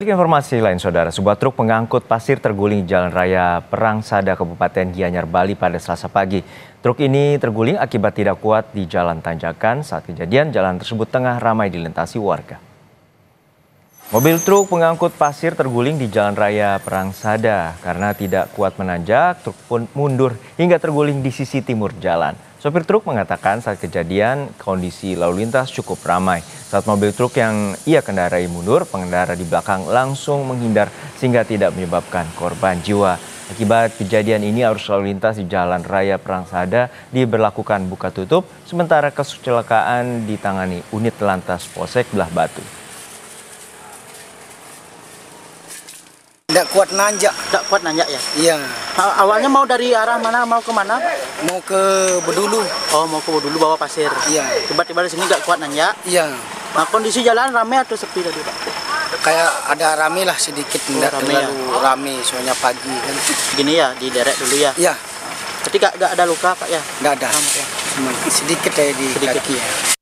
Informasi lain saudara, sebuah truk pengangkut pasir terguling di Jalan Raya Perang Sada Kabupaten Gianyar Bali pada selasa pagi. Truk ini terguling akibat tidak kuat di jalan tanjakan saat kejadian jalan tersebut tengah ramai dilintasi warga. Mobil truk pengangkut pasir terguling di Jalan Raya Perang Sada karena tidak kuat menanjak, truk pun mundur hingga terguling di sisi timur jalan. Sopir truk mengatakan saat kejadian kondisi lalu lintas cukup ramai. Saat mobil truk yang ia kendarai mundur, pengendara di belakang langsung menghindar sehingga tidak menyebabkan korban jiwa. Akibat kejadian ini arus lalu lintas di Jalan Raya Prangsada diberlakukan buka tutup, sementara kecelakaan ditangani unit lantas Polsek Belah Batu. Tidak kuat nanjak. Tidak kuat nanjak ya? Iya. Awalnya mau dari arah mana, mau ke mana? Mau ke Bedulu. Oh, mau ke dulu bawa pasir. Iya. Tiba-tiba di sini nggak kuat nanjak. Iya. Nah, kondisi jalan ramai atau sepi tadi, Pak? Kayak ada rame lah sedikit. Tidak rame ya. terlalu rame soalnya pagi kan. Gini ya, di derek dulu ya. Iya. Ketika nggak ada luka, Pak ya? Tidak ada. Ya. Cuma sedikit aja di Sedikit. kaki.